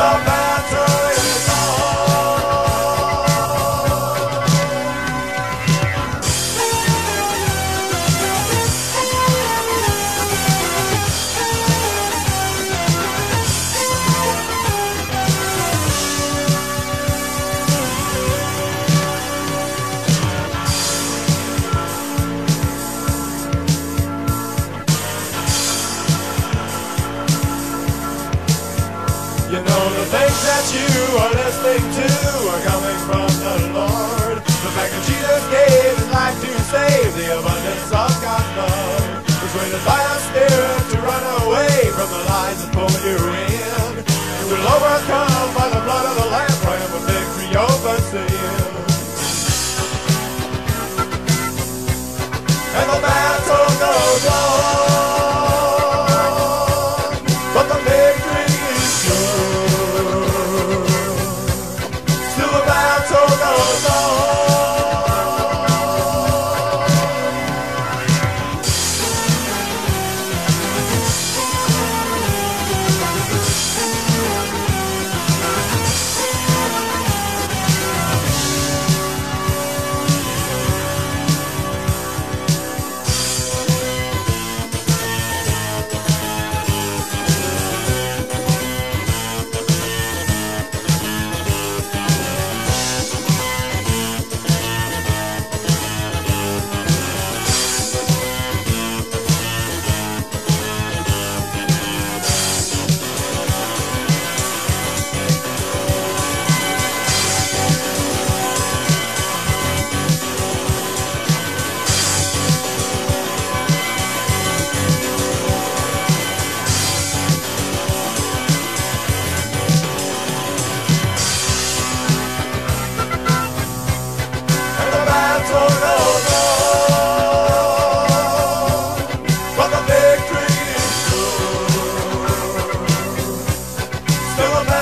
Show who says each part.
Speaker 1: the Know the things that you are listening to are coming from the Lord. The fact that Jesus gave his life to save the abundance of God's love. Philip